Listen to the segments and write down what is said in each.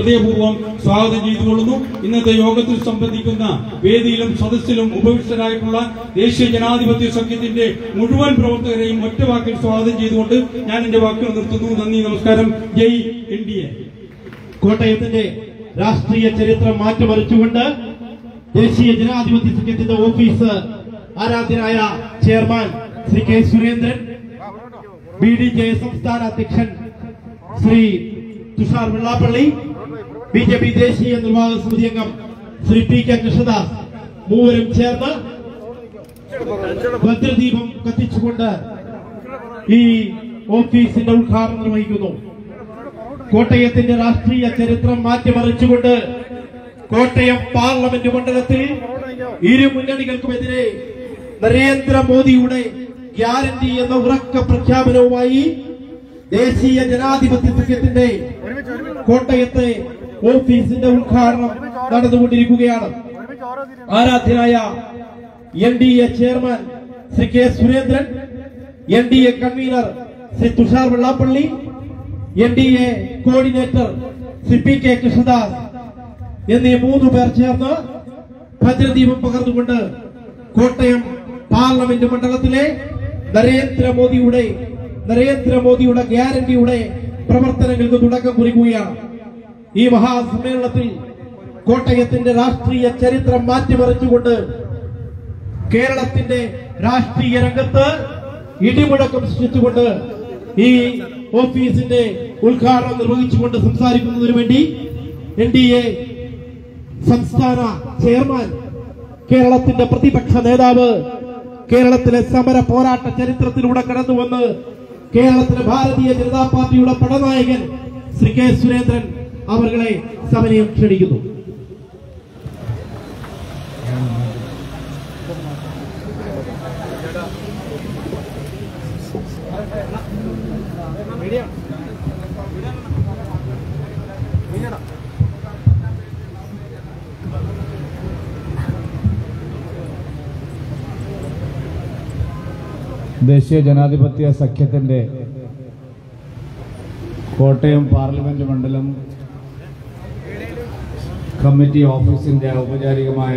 ഹൃദയപൂർവം സ്വാഗതം ചെയ്തുകൊള്ളുന്നു. ഇന്നത്തെ യോഗത്തിൽ സംബന്ധിക്കുന്ന വേദിയിലും സദസ്സിലും ഉപവിഷ്ടരായിട്ടുള്ള ദേശീയ ജനാധിപത്യ സഖ്യത്തിന്റെ മുഴുവൻ പ്രവർത്തകരെയും ഒറ്റ വാക്കിൽ സ്വാഗതം ചെയ്തുകൊണ്ട് ഞാൻ എന്റെ വാക്കുകൾ നിർത്തുന്നു. നന്ദി നമസ്കാരം. ജയ് എൻ ഡി എ. കോട്ടയത്തിന്റെ രാഷ്ട്രീയ ചരിത്രം മാറ്റിമറിച്ചുകൊണ്ട് ദേശീയ ജനാധിപത്യ സഖ്യത്തിന്റെ ഓഫീസ് ആരാധ്യനായ chairman Shri K Surendran B D J സംസ്ഥാന അധ്യക്ഷൻ Shri Thushar Vellappally B J P ദേശീയ നിർവാഹക സമിതി അംഗം ശ്രീ പി കെ കൃഷ്ണദാസ് മൂവരും ചേർന്ന് ഭദ്രദീപം കത്തിച്ചുകൊണ്ട് ഈ ഓഫീസിന്റെ ഉദ്ഘാടനം നിർവഹിക്കുന്നു. കോട്ടയത്തിന്റെ രാഷ്ട്രീയ ചരിത്രം മാറ്റിമറിച്ചുകൊണ്ട് കോട്ടയം പാർലമെന്റ് മണ്ഡലത്തിൽ ഇരു മുന്നണികൾക്കുമെതിരെ നരേന്ദ്രമോദിയുടെ ഗ്യാരണ്ടി എന്ന ഉറക്ക പ്രഖ്യാപനവുമായി ദേശീയ ജനാധിപത്യ സഖ്യത്തിന്റെ കോട്ടയത്തെ ഓഫീസിന്റെ ഉദ്ഘാടനം നടന്നുകൊണ്ടിരിക്കുകയാണ്. ആരാധ്യനായ N D A chairman Shri K Surendran N D A convener Shri Thushar Vellappally N D A coordinator Shri P K Krishnadas എന്നീ മൂന്ന് പേർ ചേർന്ന് ഭദ്രദീപം പകർന്നുകൊണ്ട് കോട്ടയം പാർലമെന്റ് മണ്ഡലത്തിലെ നരേന്ദ്രമോദിയുടെ നരേന്ദ്രമോദിയുടെ ഗ്യാരണ്ടിയുടെ പ്രവർത്തനങ്ങൾക്ക് തുടക്കം കുറിക്കുകയാണ്. ഈ മഹാസമ്മേളനത്തിൽ കോട്ടയത്തിന്റെ രാഷ്ട്രീയ ചരിത്രം മാറ്റിമറിച്ചുകൊണ്ട് കേരളത്തിന്റെ രാഷ്ട്രീയ രംഗത്ത് ഇടിമുഴക്കം സൃഷ്ടിച്ചുകൊണ്ട് ഈ ഓഫീസിന്റെ ഉദ്ഘാടനം നിർവഹിച്ചുകൊണ്ട് സംസാരിക്കുന്നതിനു വേണ്ടി എൻ ഡി എ സംസ്ഥാന ചെയർമാൻ കേരളത്തിന്റെ പ്രതിപക്ഷ നേതാവ് കേരളത്തിലെ സമര പോരാട്ട ചരിത്രത്തിലൂടെ കടന്നുവന്ന് കേരളത്തിലെ ഭാരതീയ ജനതാ പാർട്ടിയുടെ പടനായകൻ ശ്രീ കെ സുരേന്ദ്രൻ അവരുടെ സമനയം ക്ഷണിക്കുന്നു. ദേശീയ ജനാധിപത്യ സഖ്യത്തിന്റെ കോട്ടയം പാർലമെന്റ് മണ്ഡലം കമ്മിറ്റി ഓഫീസിന്റെ ഔപചാരികമായ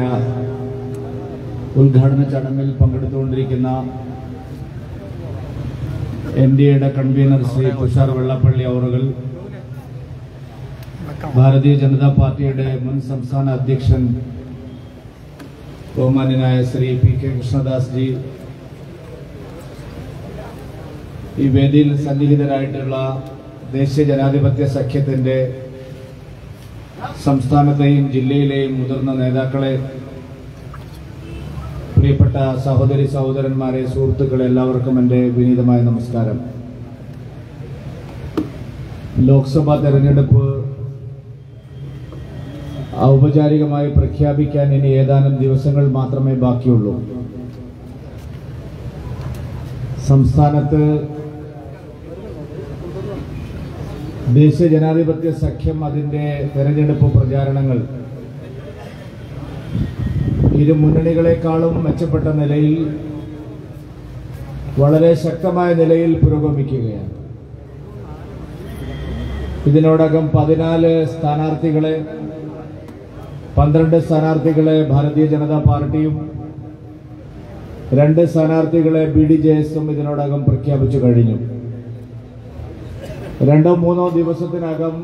ഉദ്ഘാടന ചടങ്ങിൽ പങ്കെടുത്തുകൊണ്ടിരിക്കുന്ന എൻ ഡി എയുടെ കൺവീനർ ശ്രീ തുഷാർ വെള്ളപ്പള്ളി അവറുകൾ ഭാരതീയ ജനതാ പാർട്ടിയുടെ മുൻ സംസ്ഥാന അധ്യക്ഷൻ ബഹുമാന്യനായ ശ്രീ പി കെ കൃഷ്ണദാസ് ജി ഈ വേദിയിൽ സന്നിഹിതരായിട്ടുള്ള ദേശീയ ജനാധിപത്യ സഖ്യത്തിന്റെ സംസ്ഥാനത്തെയും ജില്ലയിലെയും മുതിർന്ന നേതാക്കളെ പ്രിയപ്പെട്ട സഹോദരി സഹോദരന്മാരെ സുഹൃത്തുക്കളെ എല്ലാവർക്കും എന്റെ വിനീതമായ നമസ്കാരം. ലോക്സഭാ തെരഞ്ഞെടുപ്പ് ഔപചാരികമായി പ്രഖ്യാപിക്കാൻ ഇനി ഏതാനും ദിവസങ്ങൾ മാത്രമേ ബാക്കിയുള്ളൂ. സംസ്ഥാനത്ത് ദേശീയ ജനാധിപത്യ സഖ്യം അതിന്റെ തെരഞ്ഞെടുപ്പ് പ്രചാരണങ്ങൾ. ഇരു മുന്നണികളെക്കാളും മെച്ചപ്പെട്ട നിലയിൽ വളരെ ശക്തമായ നിലയിൽ പുരോഗമിക്കുകയാണ്. ഇതിനോടകം പതിനാല് സ്ഥാനാർത്ഥികളെ പന്ത്രണ്ട് സ്ഥാനാർത്ഥികളെ ഭാരതീയ ജനതാ പാർട്ടിയും രണ്ട് സ്ഥാനാർത്ഥികളെ ബി ഡി ജെ എസും ഇതിനോടകം പ്രഖ്യാപിച്ചു കഴിഞ്ഞു. രണ്ടോ മൂന്നോ ദിവസത്തിനകം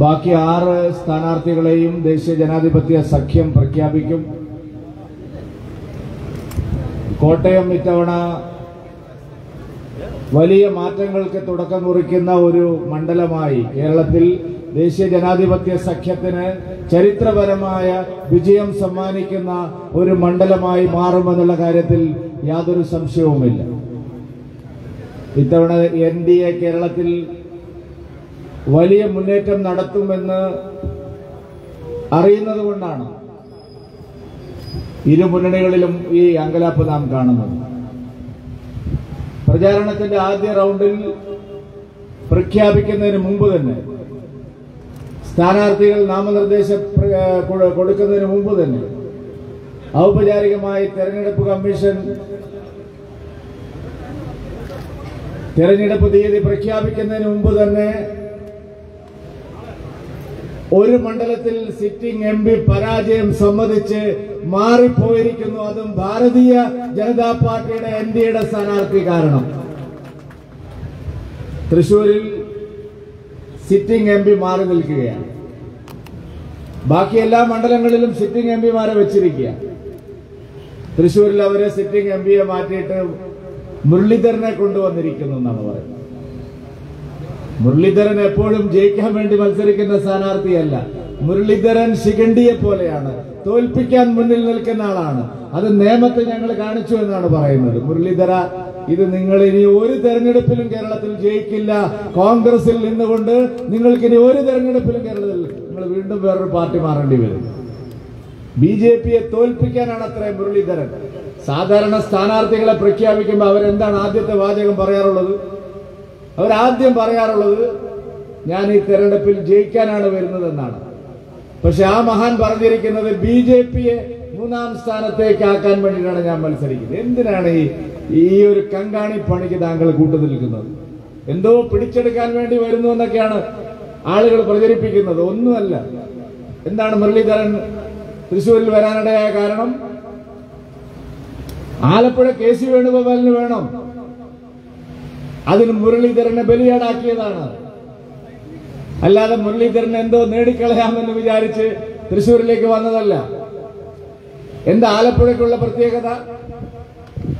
ബാക്കി ആറ് സ്ഥാനാർത്ഥികളെയും ദേശീയ ജനാധിപത്യ സഖ്യം പ്രഖ്യാപിക്കും. കോട്ടയം ഇത്തവണ വലിയ മാറ്റങ്ങൾക്ക് തുടക്കം കുറിക്കുന്ന ഒരു മണ്ഡലമായി കേരളത്തിൽ ദേശീയ ജനാധിപത്യ സഖ്യത്തിന് ചരിത്രപരമായ വിജയം സമ്മാനിക്കുന്ന ഒരു മണ്ഡലമായി മാറുമെന്നുള്ള കാര്യത്തിൽ യാതൊരു സംശയവുമില്ല. ഇത്തവണ എൻ ഡി എ കേരളത്തിൽ വലിയ മുന്നേറ്റം നടത്തുമെന്ന് അറിയുന്നത് കൊണ്ടാണ് ഇരു മുന്നണികളിലും ഈ അങ്കലാപ്പ് നാം കാണുന്നത്. പ്രചാരണത്തിന്റെ ആദ്യ റൗണ്ടിൽ പ്രഖ്യാപിക്കുന്നതിന് മുമ്പ് തന്നെ സ്ഥാനാർത്ഥികൾ നാമനിർദ്ദേശം കൊടുക്കുന്നതിന് മുമ്പ് തന്നെ ഔപചാരികമായി തെരഞ്ഞെടുപ്പ് കമ്മീഷൻ തെരഞ്ഞെടുപ്പ് തീയതി പ്രഖ്യാപിക്കുന്നതിന് മുമ്പ് തന്നെ ഒരു മണ്ഡലത്തിൽ സിറ്റിംഗ് എം പി പരാജയം സമ്മതിച്ച് മാറിപ്പോയിരിക്കുന്നു. അതും ഭാരതീയ ജനതാ പാർട്ടിയുടെ എൻ ഡി എയുടെ സ്ഥാനാർത്ഥി കാരണം. തൃശൂരിൽ സിറ്റിംഗ് എം പി മാറി നിൽക്കുകയാണ്. ബാക്കി എല്ലാ മണ്ഡലങ്ങളിലും സിറ്റിംഗ് എം പിമാരെ വെച്ചിരിക്കുക തൃശൂരിൽ അവരെ സിറ്റിംഗ് എം പിയെ മാറ്റിയിട്ട് മുരളീധരനെ കൊണ്ടുവന്നിരിക്കുന്നു എന്നാണ് പറയുന്നത്. മുരളീധരൻ എപ്പോഴും ജയിക്കാൻ വേണ്ടി മത്സരിക്കുന്ന സ്ഥാനാർത്ഥിയല്ല. മുരളീധരൻ ശിഖണ്ഡിയെ പോലെയാണ്. തോൽപ്പിക്കാൻ മുന്നിൽ നിൽക്കുന്ന ആളാണ്. അത് നിയമത്തെ ഞങ്ങൾ കാണിച്ചു എന്നാണ് പറയുന്നത്. മുരളീധര ഇത് നിങ്ങൾ ഇനി ഒരു തെരഞ്ഞെടുപ്പിലും കേരളത്തിൽ ജയിക്കില്ല. കോൺഗ്രസിൽ നിന്നുകൊണ്ട് നിങ്ങൾക്ക് ഇനി ഒരു തെരഞ്ഞെടുപ്പിലും കേരളത്തിൽ നിങ്ങൾ വീണ്ടും വേറൊരു പാർട്ടി മാറേണ്ടി വരും. ബി ജെ പിയെ തോൽപ്പിക്കാനാണ് അത്രയും മുരളീധരൻ. സാധാരണ സ്ഥാനാർത്ഥികളെ പ്രഖ്യാപിക്കുമ്പോൾ അവരെന്താണ് ആദ്യത്തെ വാചകം പറയാറുള്ളത്? അവരാദ്യം പറയാറുള്ളത് ഞാൻ ഈ തെരഞ്ഞെടുപ്പിൽ ജയിക്കാനാണ് വരുന്നതെന്നാണ്. പക്ഷെ ആ മഹാൻ പറഞ്ഞിരിക്കുന്നത് ബി ജെ പിയെ മൂന്നാം സ്ഥാനത്തേക്കാക്കാൻ വേണ്ടിയിട്ടാണ് ഞാൻ മത്സരിക്കുന്നത്. എന്തിനാണ് ഈ ഈ ഒരു കങ്കാണി പണിക്ക് താങ്കൾ കൂട്ടു നിൽക്കുന്നത്? എന്തോ പിടിച്ചെടുക്കാൻ വേണ്ടി വരുന്നു എന്നൊക്കെയാണ് ആളുകൾ പ്രചരിപ്പിക്കുന്നത്. ഒന്നുമല്ല. എന്താണ് മുരളീധരൻ തൃശ്ശൂരിൽ വരാനിടയായ കാരണം? ആലപ്പുഴ കെ സി വേണുഗോപാലിന് വേണം. അതിന് മുരളീധരനെ ബലിയാടാക്കിയതാണ്. അല്ലാതെ മുരളീധരൻ എന്തോ നേടിക്കളയാമെന്ന് വിചാരിച്ച് തൃശൂരിലേക്ക് വന്നതല്ല. എന്താ ആലപ്പുഴയ്ക്കുള്ള പ്രത്യേകത?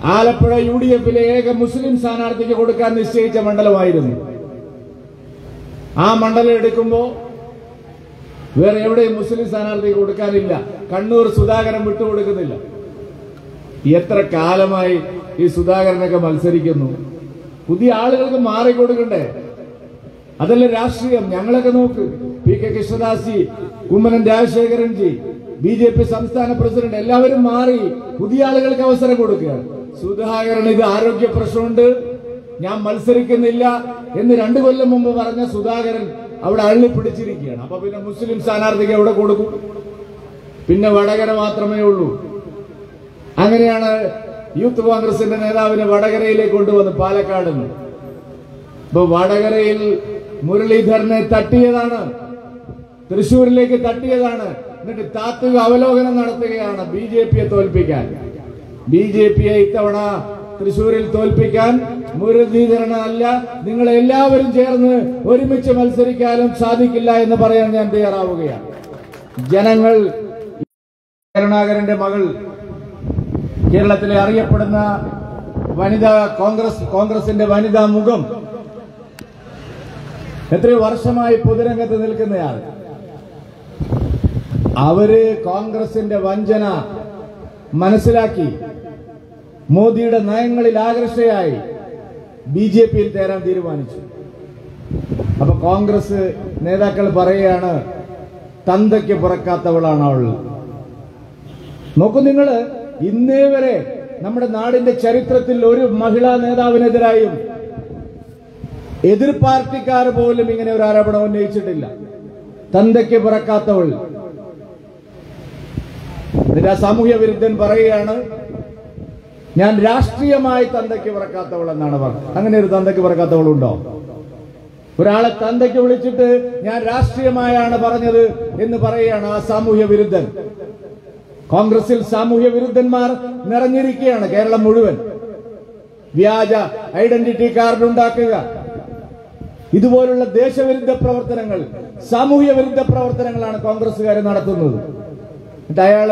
ആലപ്പുഴ യു ഡി എഫിലെ ഏക മുസ്ലിം സ്ഥാനാർത്ഥിക്ക് കൊടുക്കാൻ നിശ്ചയിച്ച മണ്ഡലമായിരുന്നു. ആ മണ്ഡലം എടുക്കുമ്പോ വേറെ എവിടെയും മുസ്ലിം സ്ഥാനാർത്ഥിക്ക് കൊടുക്കാനില്ല. കണ്ണൂർ സുധാകരൻ വിട്ടുകൊടുക്കുന്നില്ല. എത്ര കാലമായി ഈ സുധാകരനൊക്കെ മത്സരിക്കുന്നു? പുതിയ ആളുകൾക്ക് മാറിക്കൊടുക്കണ്ടേ അതല്ല രാഷ്ട്രീയം. ഞങ്ങളൊക്കെ നോക്ക്. P K കൃഷ്ണദാസി Kummanam Rajasekharan ji B J P സംസ്ഥാന പ്രസിഡന്റ് എല്ലാവരും മാറി പുതിയ ആളുകൾക്ക് അവസരം കൊടുക്കുക. സുധാകരൻ ഇത് ആരോഗ്യ പ്രശ്നമുണ്ട്. ഞാൻ മത്സരിക്കുന്നില്ല എന്ന് രണ്ടു കൊല്ലം മുമ്പ് പറഞ്ഞ സുധാകരൻ അവിടെ അള്ളി പിടിച്ചിരിക്കുകയാണ് അപ്പൊ പിന്നെ മുസ്ലിം സ്ഥാനാർത്ഥിക്ക് എവിടെ കൊടുക്കും. പിന്നെ വടകര മാത്രമേ ഉള്ളൂ. അങ്ങനെയാണ് യൂത്ത് കോൺഗ്രസിന്റെ നേതാവിനെ വടകരയിലേക്ക് കൊണ്ടുവന്ന് പാലക്കാട്. ഇപ്പൊ വടകരയിൽ മുരളീധരനെ തട്ടിയതാണ്. തൃശൂരിലേക്ക് തട്ടിയതാണ്. എന്നിട്ട് താത്വിക അവലോകനം നടത്തുകയാണ് ബി ജെ പിയെ തോൽപ്പിക്കാൻ. ബി ജെ പിയെ ഇത്തവണ തൃശൂരിൽ തോൽപ്പിക്കാൻ മുരളീധരനല്ല നിങ്ങൾ എല്ലാവരും ചേർന്ന് ഒരുമിച്ച് മത്സരിക്കാനും സാധിക്കില്ല എന്ന് പറയാൻ ഞാൻ തയ്യാറാവുകയാണ്. ജനങ്ങൾ കരുണാകരന്റെ മകൾ കേരളത്തിലെ അറിയപ്പെടുന്ന വനിതാ കോൺഗ്രസ് കോൺഗ്രസിന്റെ വനിതാ മുഖം. എത്രയോ വർഷമായി പൊതുരംഗത്ത് നിൽക്കുന്നയാൾ. അവർ കോൺഗ്രസിന്റെ വഞ്ചന മനസ്സിലാക്കി. മോദിയുടെ നയങ്ങളിൽ ആകർഷയായി ബി ജെ പിയിൽ തേരാൻ തീരുമാനിച്ചു. അപ്പൊ കോൺഗ്രസ് നേതാക്കൾ പറയുകയാണ് തന്തയ്ക്ക് പുറക്കാത്തവളാണ് അവൾ. നോക്കൂ നിങ്ങൾ ഇന്നേ വരെ നമ്മുടെ നാടിന്റെ ചരിത്രത്തിൽ ഒരു മഹിളാ നേതാവിനെതിരായും എതിർ പാർട്ടിക്കാർ പോലും ഇങ്ങനെ ഒരു ആരോപണം ഉന്നയിച്ചിട്ടില്ല. തന്തയ്ക്ക് പിറക്കാത്തവൾ. ആ സാമൂഹ്യ വിരുദ്ധൻ പറയുകയാണ് ഞാൻ രാഷ്ട്രീയമായി തന്തയ്ക്ക് പിറക്കാത്തവൾ എന്നാണ് പറഞ്ഞത്. അങ്ങനെ ഒരു തന്തയ്ക്ക് പിറക്കാത്തവളുണ്ടോ? ഒരാളെ തന്തയ്ക്ക് വിളിച്ചിട്ട് ഞാൻ രാഷ്ട്രീയമായാണ് പറഞ്ഞത് എന്ന് പറയുകയാണ് ആ സാമൂഹ്യ വിരുദ്ധൻ. കോൺഗ്രസിൽ സാമൂഹ്യ വിരുദ്ധന്മാർ നിറഞ്ഞിരിക്കുകയാണ് കേരളം മുഴുവൻ. വ്യാജ ഐഡന്റിറ്റി കാർഡ് ഉണ്ടാക്കുക. ഇതുപോലുള്ള ദേശവിരുദ്ധ പ്രവർത്തനങ്ങൾ സാമൂഹ്യ വിരുദ്ധ പ്രവർത്തനങ്ങളാണ് കോൺഗ്രസ്സുകാർ നടത്തുന്നത്. എന്നിട്ട് അയാൾ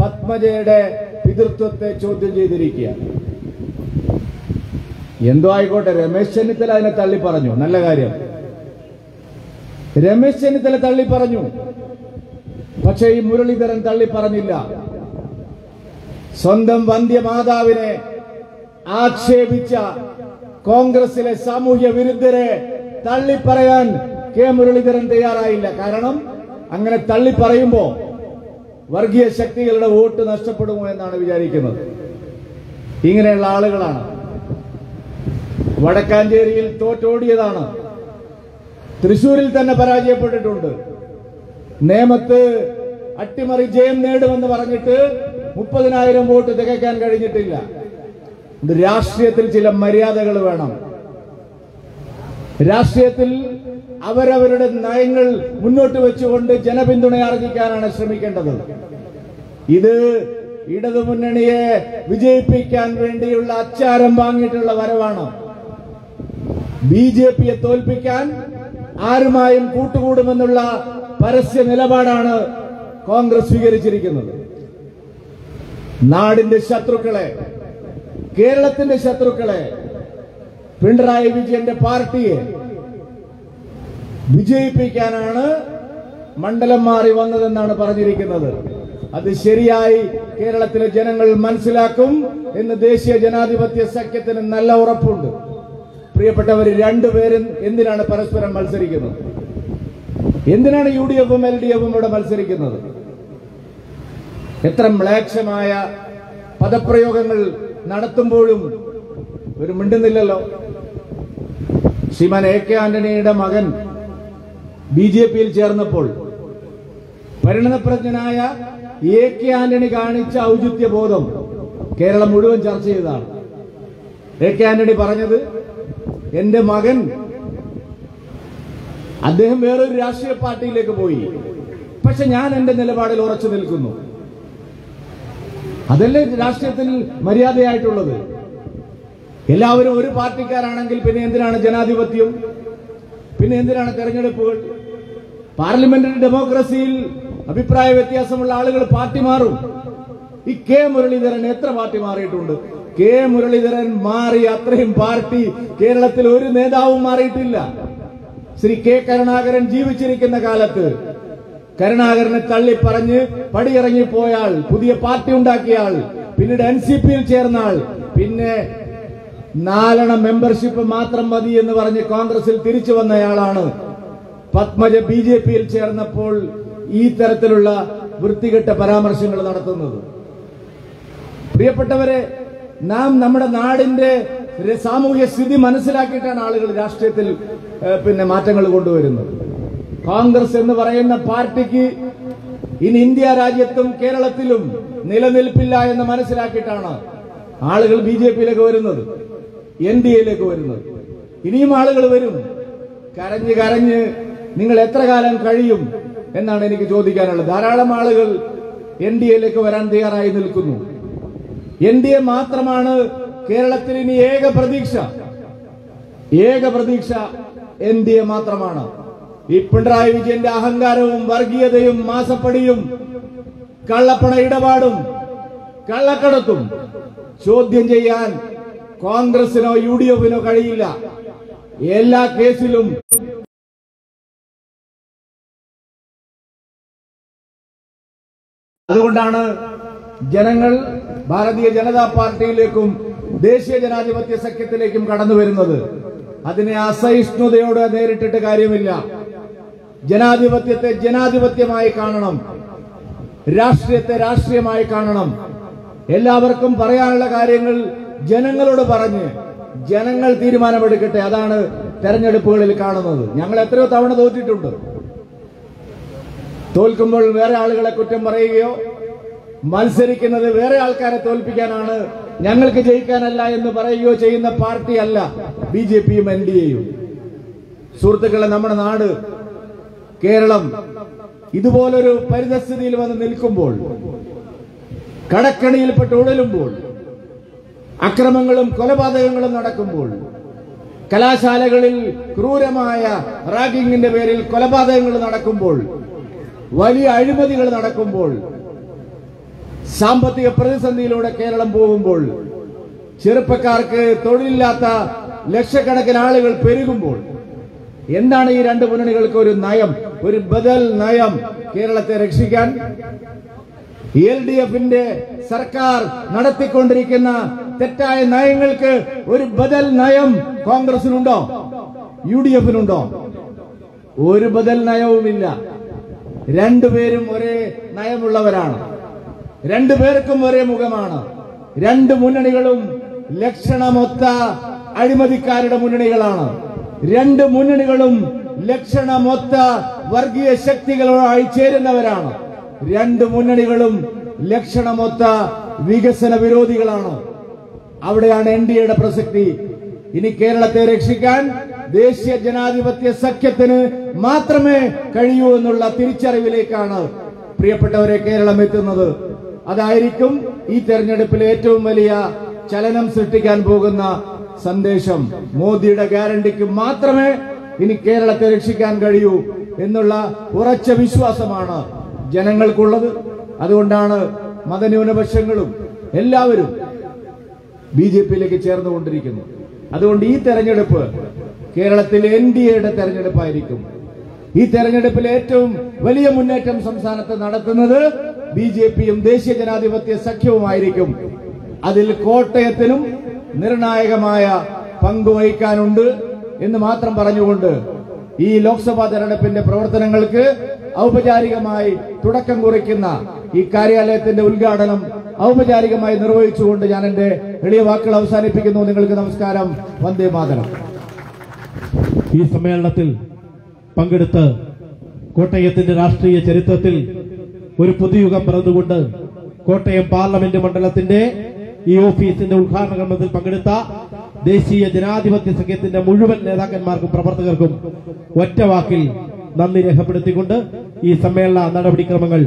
പത്മജയുടെ പിതൃത്വത്തെ ചോദ്യം ചെയ്തിരിക്കുക. എന്തോ ആയിക്കോട്ടെ രമേശ് ചെന്നിത്തല അതിനെ തള്ളി പറഞ്ഞു നല്ല കാര്യം. രമേശ് ചെന്നിത്തല തള്ളി പറഞ്ഞു പക്ഷേ ഈ മുരളീധരൻ തള്ളി പറഞ്ഞില്ല. സ്വന്തം വന്ധ്യമാതാവിനെ ആക്ഷേപിച്ച കോൺഗ്രസിലെ സാമൂഹ്യ വിരുദ്ധരെ തള്ളിപ്പറയാൻ കെ മുരളീധരൻ തയ്യാറായില്ല. കാരണം അങ്ങനെ തള്ളി പറയുമ്പോ വർഗീയ ശക്തികളുടെ വോട്ട് നഷ്ടപ്പെടുമോ എന്നാണ് വിചാരിക്കുന്നത്. ഇങ്ങനെയുള്ള ആളുകളാണ്. വടക്കാഞ്ചേരിയിൽ തോറ്റോടിയതാണ്. തൃശൂരിൽ തന്നെ പരാജയപ്പെട്ടിട്ടുണ്ട്. നേമത്ത് അട്ടിമറി ജയം നേടുമെന്ന് പറഞ്ഞിട്ട് മുപ്പതിനായിരം വോട്ട് തികയ്ക്കാൻ കഴിഞ്ഞിട്ടില്ല. രാഷ്ട്രീയത്തിൽ ചില മര്യാദകൾ വേണം. രാഷ്ട്രീയത്തിൽ അവരവരുടെ നയങ്ങൾ മുന്നോട്ട് വെച്ചുകൊണ്ട് ജനപിന്തുണ ആർജിക്കാനാണ് ശ്രമിക്കേണ്ടത്. ഇത് ഇടതുമുന്നണിയെ വിജയിപ്പിക്കാൻ വേണ്ടിയുള്ള അച്ചാരം വാങ്ങിയിട്ടുള്ള വരവാണ്. ബി ജെ പിയെ തോൽപ്പിക്കാൻ ആരുമായും കൂട്ടുകൂടുമെന്നുള്ള പരസ്യ നിലപാടാണ് കോൺഗ്രസ് സ്വീകരിച്ചിരിക്കുന്നത്. നാടിന്റെ ശത്രുക്കളെ കേരളത്തിന്റെ ശത്രുക്കളെ പിണറായി വിജയന്റെ പാർട്ടിയെ വിജയിപ്പിക്കാനാണ് മണ്ഡലം മാറി വന്നതെന്നാണ് പറഞ്ഞിരിക്കുന്നത്. അത് ശരിയായി കേരളത്തിലെ ജനങ്ങൾ മനസ്സിലാക്കും എന്ന് ദേശീയ ജനാധിപത്യ സഖ്യത്തിന് നല്ല ഉറപ്പുണ്ട്. പ്രിയപ്പെട്ടവർ രണ്ടുപേരും എന്തിനാണ് പരസ്പരം മത്സരിക്കുന്നത്? എന്തിനാണ് യു ഡി എഫും എൽ ഡി എഫും ഇവിടെ മത്സരിക്കുന്നത്? എത്ര മ്ലേക്ഷമായ പദപ്രയോഗങ്ങൾ നടത്തുമ്പോഴും ഒരു മിണ്ടുന്നില്ലല്ലോ. ശ്രീമാൻ എ കെ ആന്റണിയുടെ മകൻ ബി ജെ പിയിൽ ചേർന്നപ്പോൾ പരിണതപ്രജ്ഞനായ എ കെ ആന്റണി കാണിച്ച ഔചിത്യ ബോധം കേരളം മുഴുവൻ ചർച്ച ചെയ്തതാണ്. എ കെ ആന്റണി പറഞ്ഞത് എന്റെ മകൻ അദ്ദേഹം വേറൊരു രാഷ്ട്രീയ പാർട്ടിയിലേക്ക് പോയി. പക്ഷെ ഞാൻ എന്റെ നിലപാടിൽ ഉറച്ചു നിൽക്കുന്നു. അതല്ലേ രാഷ്ട്രീയത്തിൽ മര്യാദയായിട്ടുള്ളത്? എല്ലാവരും ഒരു പാർട്ടിക്കാരാണെങ്കിൽ പിന്നെ എന്തിനാണ് ജനാധിപത്യം? പിന്നെ എന്തിനാണ് തെരഞ്ഞെടുപ്പുകൾ? പാർലമെന്ററി ഡെമോക്രസിയിൽ അഭിപ്രായ വ്യത്യാസമുള്ള ആളുകൾ പാർട്ടി മാറും. ഈ കെ മുരളീധരൻ എത്ര പാർട്ടി മാറിയിട്ടുണ്ട്? കെ മുരളീധരൻ മാറി അത്രയും പാർട്ടി കേരളത്തിൽ ഒരു നേതാവും മാറിയിട്ടില്ല. ശ്രീ കെ കരുണാകരൻ ജീവിച്ചിരിക്കുന്ന കാലത്ത് കരുണാകരനെ തള്ളി പറഞ്ഞ് പടിയിറങ്ങിപ്പോയാൾ പുതിയ പാർട്ടി ഉണ്ടാക്കിയാൾ പിന്നീട് എൻ സി പിയിൽ ചേർന്നാൾ. പിന്നെ നാലെണ്ണം മെമ്പർഷിപ്പ് മാത്രം മതി എന്ന് പറഞ്ഞ് കോൺഗ്രസിൽ തിരിച്ചു വന്നയാളാണ്. പത്മജ ബി ജെ പിയിൽ ചേർന്നപ്പോൾ ഈ തരത്തിലുള്ള വൃത്തികെട്ട പരാമർശങ്ങൾ നടത്തുന്നത്. പ്രിയപ്പെട്ടവരെ നാം നമ്മുടെ നാടിന്റെ സാമൂഹ്യ സ്ഥിതി മനസ്സിലാക്കിയിട്ടാണ് ആളുകൾ രാഷ്ട്രീയത്തിൽ പിന്നെ മാറ്റങ്ങൾ കൊണ്ടുവരുന്നത്. കോൺഗ്രസ് എന്ന് പറയുന്ന പാർട്ടിക്ക് ഇനി ഇന്ത്യ രാജ്യത്തും കേരളത്തിലും നിലനിൽപ്പില്ല എന്ന് മനസ്സിലാക്കിയിട്ടാണ് ആളുകൾ ബി ജെ പിയിലേക്ക് വരുന്നത് എൻ ഡി എയിലേക്ക് വരുന്നത്. ഇനിയും ആളുകൾ വരും. കരഞ്ഞ് കരഞ്ഞ് നിങ്ങൾ എത്ര കാലം കഴിയും എന്നാണ് എനിക്ക് ചോദിക്കാനുള്ളത്. ധാരാളം ആളുകൾ എൻ ഡി എയിലേക്ക് വരാൻ തയ്യാറായി നിൽക്കുന്നു. എൻ ഡി എ മാത്രമാണ് കേരളത്തിൽ ഇനി ഏക പ്രതീക്ഷ ഏക പ്രതീക്ഷ എൻ ഡി എ മാത്രമാണ്. ഈ പിണറായി വിജയന്റെ അഹങ്കാരവും വർഗീയതയും മാസപ്പടിയും കള്ളപ്പണ ഇടപാടും കള്ളക്കടത്തും ചോദ്യം ചെയ്യാൻ കോൺഗ്രസിനോ യു ഡി എഫിനോ കഴിയില്ല. എല്ലാ കേസിലും അതുകൊണ്ടാണ് ജനങ്ങൾ ഭാരതീയ ജനതാ പാർട്ടിയിലേക്കും ദേശീയ ജനാധിപത്യ സഖ്യത്തിലേക്കും കടന്നു വരുന്നത്. അതിനെ അസഹിഷ്ണുതയോട് നേരിട്ടിട്ട് കാര്യമില്ല. ജനാധിപത്യത്തെ ജനാധിപത്യമായി കാണണം. രാഷ്ട്രീയത്തെ രാഷ്ട്രീയമായി കാണണം. എല്ലാവർക്കും പറയാനുള്ള കാര്യങ്ങൾ ജനങ്ങളോട് പറഞ്ഞ് ജനങ്ങൾ തീരുമാനമെടുക്കട്ടെ. അതാണ് തെരഞ്ഞെടുപ്പുകളിൽ കാണുന്നത്. ഞങ്ങൾ എത്രയോ തവണ തോറ്റിട്ടുണ്ട്. തോൽക്കുമ്പോൾ വേറെ ആളുകളെ കുറ്റം പറയുകയോ മത്സരിക്കുന്നത് വേറെ ആൾക്കാരെ തോൽപ്പിക്കാനാണ് ഞങ്ങൾക്ക് ജയിക്കാനല്ല എന്ന് പറയുകയോ ചെയ്യുന്ന പാർട്ടിയല്ല ബി ജെ പിയും എൻ ഡി എയും. സുഹൃത്തുക്കളെ നമ്മുടെ നാട് കേരളം ഇതുപോലൊരു പരിതസ്ഥിതിയിൽ വന്ന് നിൽക്കുമ്പോൾ കടക്കണിയിൽപ്പെട്ട് ഉടലുമ്പോൾ അക്രമങ്ങളും കൊലപാതകങ്ങളും നടക്കുമ്പോൾ കലാശാലകളിൽ ക്രൂരമായ റാഗിങ്ങിന്റെ പേരിൽ കൊലപാതകങ്ങൾ നടക്കുമ്പോൾ വലിയ അഴിമതികൾ നടക്കുമ്പോൾ സാമ്പത്തിക പ്രതിസന്ധിയിലൂടെ കേരളം പോകുമ്പോൾ ചെറുപ്പക്കാർക്ക് തൊഴിലില്ലാത്ത ലക്ഷക്കണക്കിന് ആളുകൾ പെരുകുമ്പോൾ എന്താണ് ഈ രണ്ട് മുന്നണികൾക്ക് ഒരു നയം ഒരു ബദൽ നയം കേരളത്തെ രക്ഷിക്കാൻ? എൽ ഡി എഫിന്റെ സർക്കാർ നടത്തിക്കൊണ്ടിരിക്കുന്ന തെറ്റായ നയങ്ങൾക്ക് ഒരു ബദൽ നയം കോൺഗ്രസിനുണ്ടോ? U D എഫിനുണ്ടോ? ഒരു ബദൽ നയവുമില്ല. രണ്ടുപേരും ഒരേ നയമുള്ളവരാണ്. രണ്ടുപേർക്കും ഒരേ മുഖമാണ്. രണ്ട് മുന്നണികളും ലക്ഷണമൊത്ത അഴിമതിക്കാരുടെ മുന്നണികളാണ്. രണ്ട് മുന്നണികളും ലക്ഷണമൊത്ത വർഗീയ ശക്തികളോടായി ചേരുന്നവരാണ്. രണ്ട് മുന്നണികളും ലക്ഷണമൊത്ത വികസന വിരോധികളാണ്. അവിടെയാണ് എൻ ഡി എയുടെ പ്രസക്തി. ഇനി കേരളത്തെ രക്ഷിക്കാൻ ദേശീയ ജനാധിപത്യ സഖ്യത്തിന് മാത്രമേ കഴിയൂ എന്നുള്ള തിരിച്ചറിവിലേക്കാണ് പ്രിയപ്പെട്ടവരെ കേരളം എത്തുന്നത്. അതായിരിക്കും ഈ തെരഞ്ഞെടുപ്പിൽ ഏറ്റവും വലിയ ചലനം സൃഷ്ടിക്കാൻ പോകുന്ന സന്ദേശം. മോദിയുടെ ഗ്യാരണ്ടിക്ക് മാത്രമേ ഇനി കേരളത്തെ രക്ഷിക്കാൻ കഴിയൂ എന്നുള്ള ഉറച്ച വിശ്വാസമാണ് ജനങ്ങൾക്കുള്ളത്. അതുകൊണ്ടാണ് മതന്യൂനപക്ഷങ്ങളും എല്ലാവരും ബി ജെ പിയിലേക്ക് ചേർന്നുകൊണ്ടിരിക്കുന്നു അതുകൊണ്ട് ഈ തെരഞ്ഞെടുപ്പ് കേരളത്തിൽ എൻ ഡി എയുടെ തെരഞ്ഞെടുപ്പായിരിക്കും. ഈ തെരഞ്ഞെടുപ്പിൽ ഏറ്റവും വലിയ മുന്നേറ്റം സംസ്ഥാനത്ത് നടത്തുന്നത് ബി ജെ പിയും ദേശീയ ജനാധിപത്യ സഖ്യവുമായിരിക്കും. അതിൽ കോട്ടയത്തിനും നിർണായകമായ പങ്കുവഹിക്കാനുണ്ട് എന്ന് മാത്രം പറഞ്ഞുകൊണ്ട് ഈ ലോക്സഭാ തെരഞ്ഞെടുപ്പിന്റെ പ്രവർത്തനങ്ങൾക്ക് ഔപചാരികമായി തുടക്കം കുറിക്കുന്ന ഈ കാര്യാലയത്തിന്റെ ഉദ്ഘാടനം ഔപചാരികമായി നിർവഹിച്ചുകൊണ്ട് ഞാൻ എന്റെ എളിയ വാക്കുകൾ അവസാനിപ്പിക്കുന്നു. നിങ്ങൾക്ക് നമസ്കാരം. വന്ദേ മാതരം. ഈ സമ്മേളനത്തിൽ പങ്കെടുത്ത് കോട്ടയത്തിന്റെ രാഷ്ട്രീയ ചരിത്രത്തിൽ ഒരു പുതുയുഗം പിറന്നുകൊണ്ട് കോട്ടയം പാർലമെന്റ് മണ്ഡലത്തിന്റെ ഈ ഓഫീസിന്റെ ഉദ്ഘാടന കർമ്മത്തിൽ പങ്കെടുത്ത ദേശീയ ജനാധിപത്യ സഖ്യത്തിന്റെ മുഴുവൻ നേതാക്കന്മാർക്കും പ്രവർത്തകർക്കും ഒറ്റവാക്കിൽ നന്ദി രേഖപ്പെടുത്തിക്കൊണ്ട് ഈ സമ്മേളന നടപടിക്രമങ്ങൾ